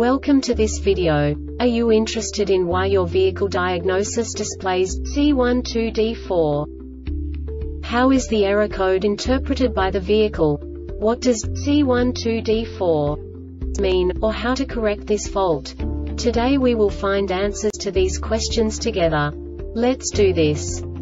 Welcome to this video. Are you interested in why your vehicle diagnosis displays C12D4? How is the error code interpreted by the vehicle? What does C12D4 mean, or how to correct this fault? Today we will find answers to these questions together. Let's do this.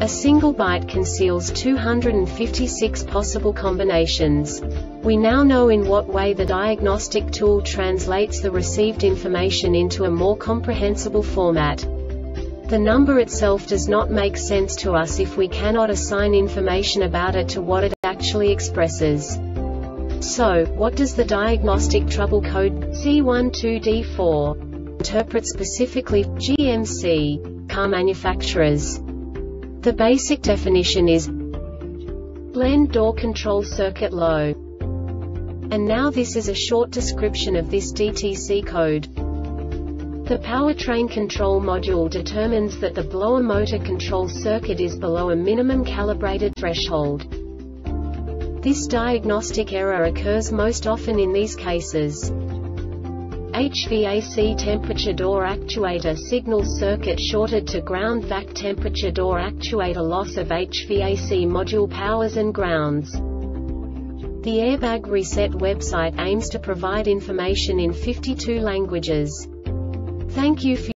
A single byte conceals 256 possible combinations. We now know in what way the diagnostic tool translates the received information into a more comprehensible format. The number itself does not make sense to us if we cannot assign information about it to what it actually expresses. So, what does the diagnostic trouble code C12D4 interpret specifically GMC car manufacturers? The basic definition is blend door control circuit low. And now this is a short description of this DTC code. The powertrain control module determines that the blower motor control circuit is below a minimum calibrated threshold. This diagnostic error occurs most often in these cases. HVAC temperature door actuator signal circuit shorted to ground vac temperature door actuator loss of HVAC module powers and grounds. The Airbag Reset website aims to provide information in 52 languages. Thank you for